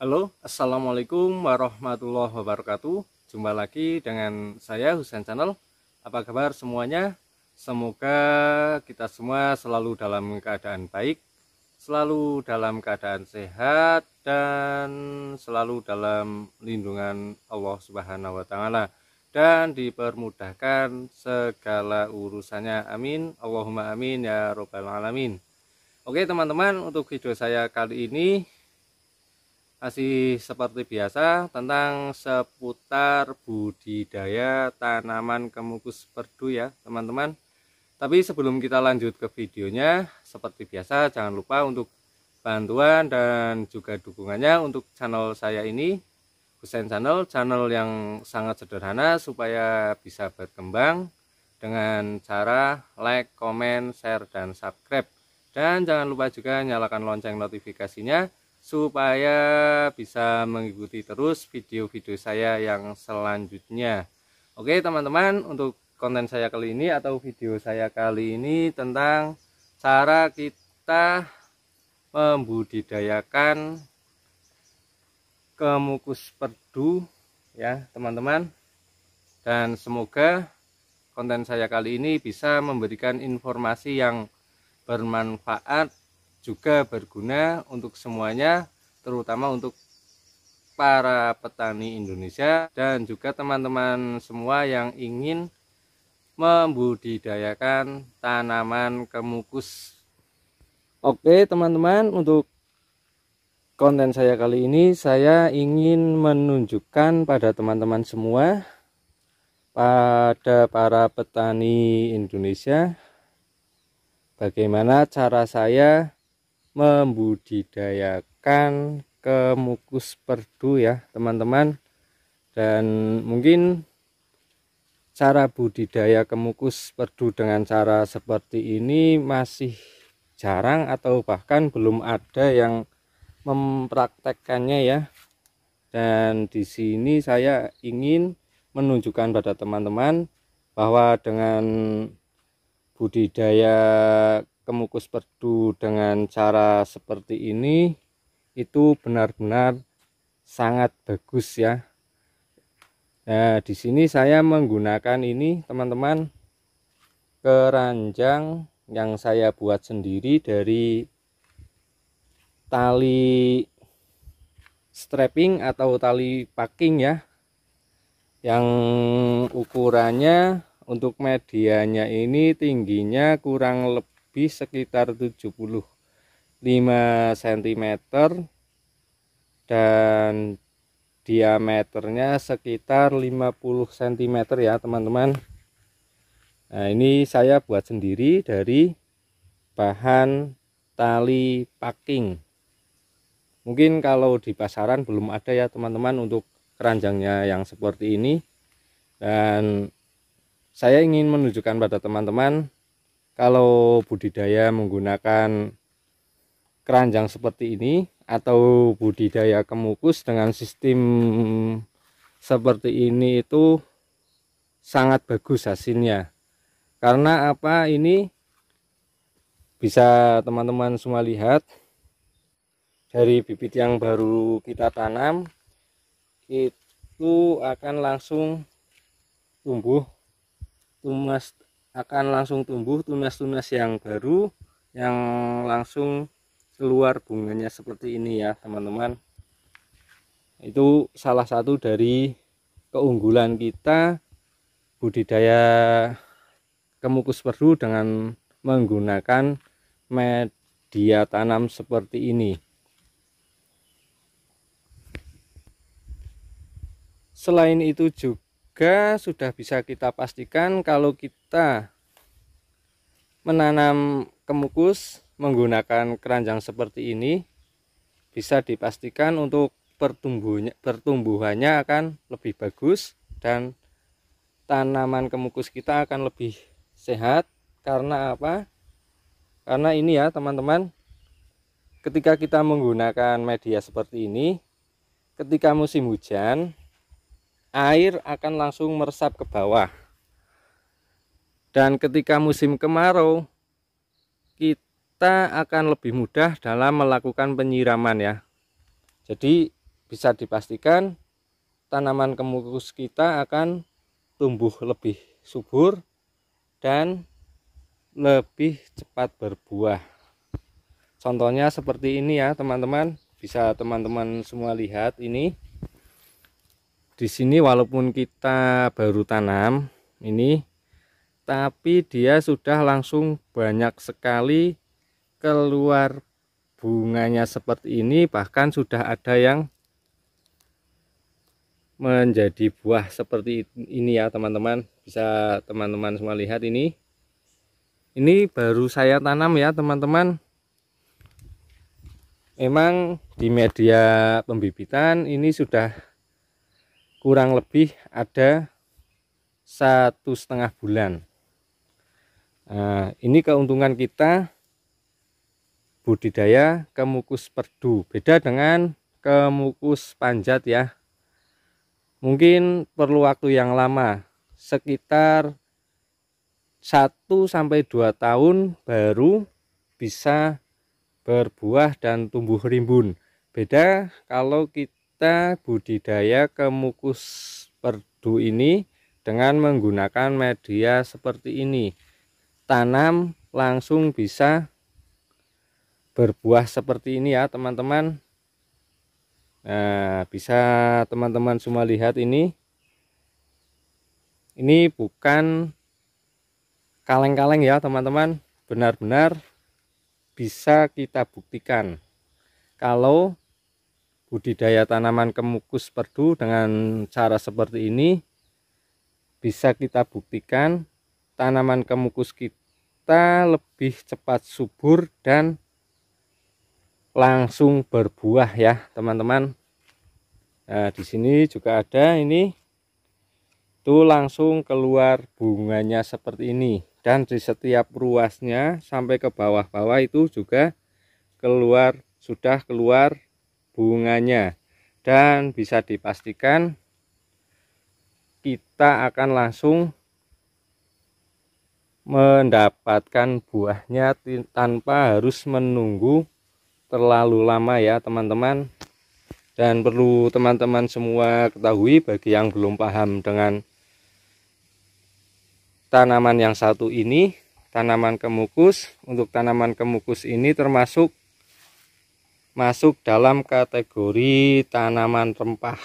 Halo, Assalamualaikum warahmatullahi wabarakatuh. Jumpa lagi dengan saya Husain Channel. Apa kabar semuanya? Semoga kita semua selalu dalam keadaan baik Selalu dalam keadaan sehat Dan selalu dalam lindungan Allah Subhanahu Wa Taala. Dan dipermudahkan segala urusannya. Amin. Allahumma amin ya robbal alamin. Oke teman-teman untuk video saya kali ini masih seperti biasa tentang seputar budidaya tanaman kemukus perdu ya teman-teman tapi sebelum kita lanjut ke videonya seperti biasa jangan lupa untuk bantuan dan juga dukungannya untuk channel saya ini Husain Channel, channel yang sangat sederhana supaya bisa berkembang dengan cara like, comment, share, dan subscribe. Dan jangan lupa juga nyalakan lonceng notifikasinya supaya bisa mengikuti terus video-video saya yang selanjutnya. Oke teman-teman, untuk konten saya kali ini atau video saya kali ini tentang cara kita membudidayakan kemukus perdu ya teman-teman dan semoga konten saya kali ini bisa memberikan informasi yang bermanfaat juga berguna untuk semuanya terutama untuk para petani Indonesia dan juga teman-teman semua yang ingin membudidayakan tanaman kemukus. Oke teman-teman untuk konten saya kali ini saya ingin menunjukkan pada teman-teman semua pada para petani Indonesia bagaimana cara saya membudidayakan kemukus perdu ya teman-teman. Dan mungkin cara budidaya kemukus perdu dengan cara seperti ini masih jarang atau bahkan belum ada yang mempraktekkannya ya. Dan di sini saya ingin menunjukkan pada teman-teman bahwa dengan budidaya kemukus perdu dengan cara seperti ini itu benar-benar sangat bagus ya. Nah, di sini saya menggunakan ini teman-teman keranjang yang saya buat sendiri dari tali strapping atau tali packing ya. Yang ukurannya untuk medianya ini tingginya kurang lebih sekitar 75 cm dan diameternya sekitar 50 cm ya teman-teman. Nah ini saya buat sendiri dari bahan tali packing. Mungkin kalau di pasaran belum ada ya teman-teman untuk keranjangnya yang seperti ini. Dan saya ingin menunjukkan pada teman-teman kalau budidaya menggunakan keranjang seperti ini atau budidaya kemukus dengan sistem seperti ini itu sangat bagus hasilnya. Karena apa? Ini bisa teman-teman semua lihat dari bibit yang baru kita tanam itu akan langsung tumbuh tunas akan langsung tumbuh tunas-tunas yang baru yang langsung keluar bunganya seperti ini ya teman-teman. Itu salah satu dari keunggulan kita budidaya kemukus perdu dengan menggunakan media tanam seperti ini. Selain itu juga sudah bisa kita pastikan kalau kita menanam kemukus menggunakan keranjang seperti ini bisa dipastikan untuk pertumbuhannya, pertumbuhannya akan lebih bagus dan tanaman kemukus kita akan lebih sehat karena apa? Karena ini ya teman-teman ketika kita menggunakan media seperti ini ketika musim hujan air akan langsung meresap ke bawah. Dan ketika musim kemarau, kita akan lebih mudah dalam melakukan penyiraman ya. Jadi bisa dipastikan tanaman kemukus kita akan tumbuh lebih subur dan lebih cepat berbuah contohnya seperti ini ya teman-teman bisa teman-teman semua lihat ini di sini walaupun kita baru tanam ini tapi dia sudah langsung banyak sekali keluar bunganya seperti ini bahkan sudah ada yang menjadi buah seperti ini ya teman-teman. Bisa teman-teman semua lihat ini. Ini baru saya tanam ya teman-teman. Memang di media pembibitan ini sudah kurang lebih ada satu setengah bulan. Nah, ini keuntungan kita budidaya kemukus perdu. Beda dengan kemukus panjat ya. Mungkin perlu waktu yang lama sekitar 1 sampai 2 tahun baru bisa berbuah dan tumbuh rimbun. Beda kalau kita budidaya kemukus perdu ini dengan menggunakan media seperti ini. Tanam langsung bisa berbuah seperti ini ya teman-teman. Nah bisa teman-teman semua lihat ini. Ini bukan kaleng-kaleng ya teman-teman. Benar-benar bisa kita buktikan. Kalau budidaya tanaman kemukus perdu dengan cara seperti ini bisa kita buktikan tanaman kemukus kita lebih cepat subur dan langsung berbuah ya teman-teman. Nah di sini juga ada ini. Tuh langsung keluar bunganya seperti ini. Dan di setiap ruasnya sampai ke bawah-bawah itu juga keluar sudah keluar bunganya. Dan bisa dipastikan kita akan langsung mendapatkan buahnya tanpa harus menunggu terlalu lama ya teman-teman. Dan perlu teman-teman semua ketahui bagi yang belum paham dengan tanaman yang satu ini tanaman kemukus. Untuk tanaman kemukus ini termasuk masuk dalam kategori tanaman rempah.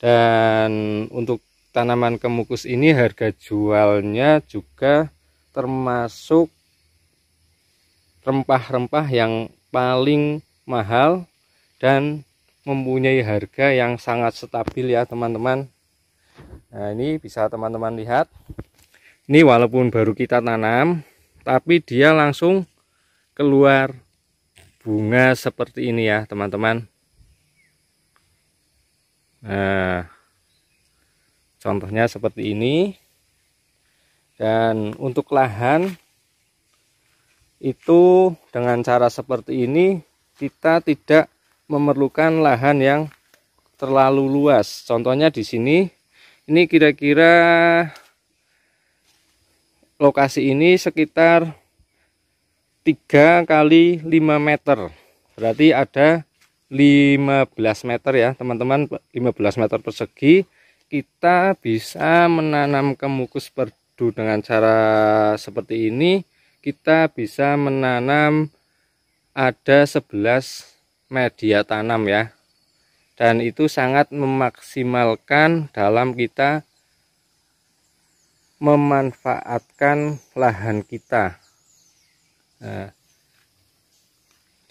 Dan untuk tanaman kemukus ini harga jualnya juga termasuk rempah-rempah yang paling mahal dan mempunyai harga yang sangat stabil ya teman-teman. Nah ini bisa teman-teman lihat. Ini walaupun baru kita tanam tapi dia langsung keluar bunga seperti ini ya teman-teman nah contohnya seperti ini dan untuk lahan itu dengan cara seperti ini kita tidak memerlukan lahan yang terlalu luas. Contohnya di sini, ini kira-kira lokasi ini sekitar 3 kali 5 meter. Berarti ada 15 meter ya teman-teman, 15 meter persegi. Kita bisa menanam kemukus perdu dengan cara seperti ini kita bisa menanam ada 11 media tanam ya dan itu sangat memaksimalkan dalam kita memanfaatkan lahan kita nah,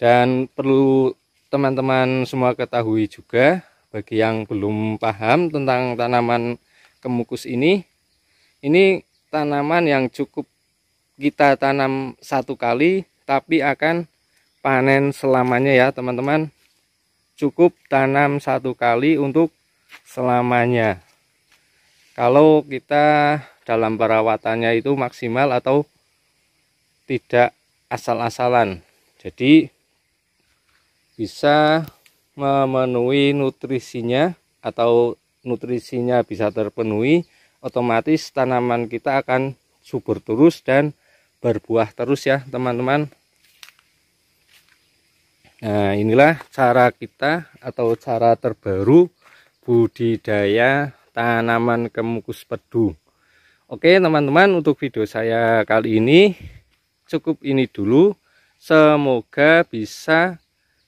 dan perlu teman-teman semua ketahui juga bagi yang belum paham tentang tanaman kemukus ini ini tanaman yang cukup kita tanam satu kali tapi akan panen selamanya ya teman-teman. Cukup tanam satu kali untuk selamanya. Kalau kita dalam perawatannya itu maksimal atau tidak asal-asalan. Jadi bisa memenuhi nutrisinya atau nutrisinya bisa terpenuhi otomatis tanaman kita akan subur terus dan berbuah terus ya teman-teman. Nah inilah cara kita atau cara terbaru budidaya tanaman kemukus pedu. Oke teman-teman untuk video saya kali ini cukup ini dulu. Semoga bisa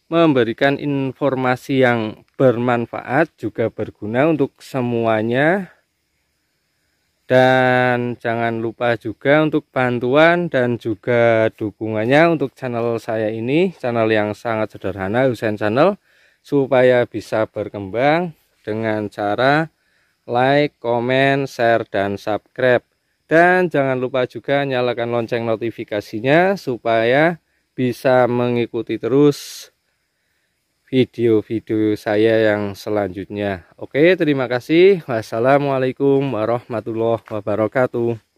memberikan informasi yang bermanfaat juga berguna untuk semuanya. Dan jangan lupa juga untuk bantuan dan juga dukungannya untuk channel saya ini channel yang sangat sederhana Husain Channel supaya bisa berkembang dengan cara like, comment, share, dan subscribe dan jangan lupa juga nyalakan lonceng notifikasinya supaya bisa mengikuti terus video-video saya yang selanjutnya. Oke, terima kasih. Wassalamualaikum warahmatullahi wabarakatuh.